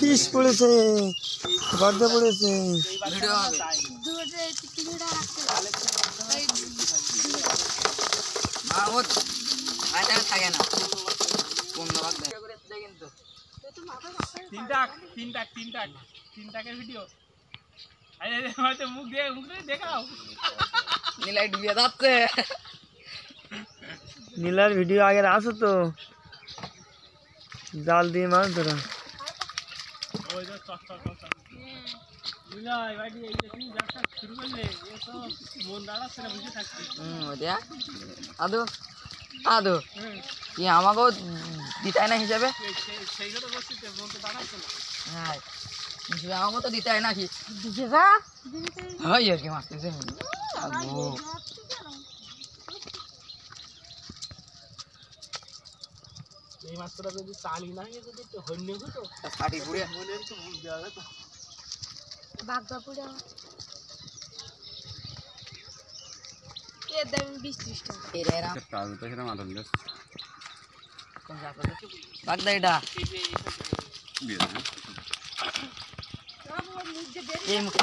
Piece পড়েছে। গর্দে পড়েছে। থাকে না কোন বাগ দেয় কিন্তু তিনটা তিনটা তিনটা তিন টাকার ভিডিও আরে মুখ দিয়ে মুখ দেখাও। নীলাই ডুবিয়ে যাচ্ছে। নীলার ভিডিও আগের আসো তো। জাল দিয়ে মাছ ধরা যে যে আদু আদু। কি আমাকেও দিতাই না হিসাবে? হ্যাঁ। আমাকেও তো দিতাই নাকি? হয় আর কি মারতেছে? আগো এই মাছটা যদি চালি না এ যদি একটু হন্য হতো ছাটি পুড়ে মনে একটু মুখ দেওয়া যেত এরা এরা বাগদা এটা এই মুখ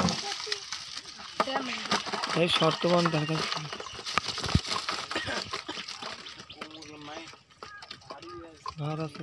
এই শর্তবান দেখা ভাত আছে।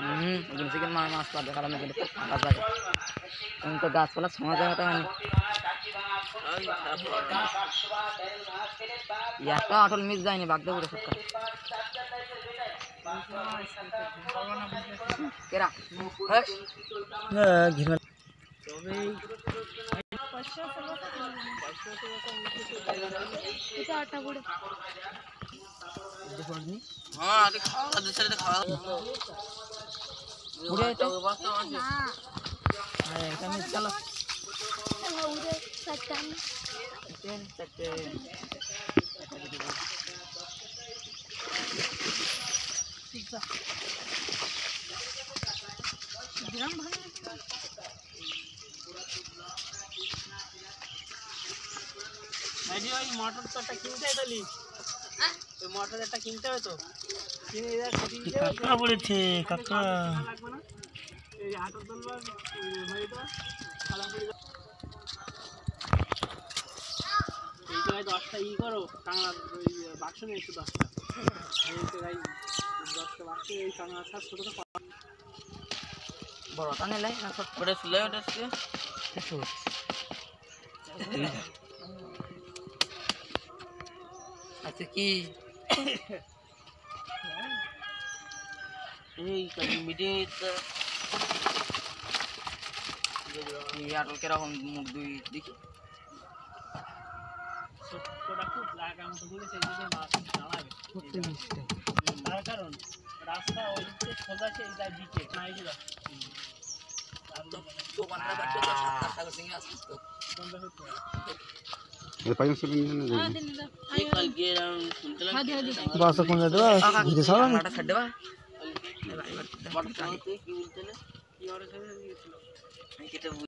হুম চিকেন মাছ মাছ পাবে কারণ এগুলো গাছ লাগে তো গাছপালা ছোঁয়া যায় হতো মানে একটা আটল মিস যায়নি বাগদা কেরা? হ্যাঁ হ্যাঁ ঘিরা পুরো এটা হ্যাঁ এটা মিস গেল তিন চারটে ভাইজি ওই মটর তো একটা কিনতে হয় তাহলে। ওই মটর একটা কিনতে হবে তো। কিনে কাকা পড়েছে কাকা? লাগবে না। এই আটর দলবার ভাইটা খালা করে দাও। এই দশটা ই করো কাঁকড়া ওই বাক্স নিয়ে এসো দশটা। এই জায়গায় দশটা বাক্স এই কাঁকড়া ছাড় ছোটো ছোটো বড়টা নিলে করে শুলে ওটা আচ্ছা কি? এই আটল কীরকম মুখ দুই দেখি। কারণ রাস্তা ওই সোজা সেই যায় দিকে না এই যে দোকানটা বাচ্চা সাতটা সাগর সিং আসছে তো। বাসা কোন যাবে ঘিরে সারা কাঁকড়াটা ছেড়ে দেবা কি ওর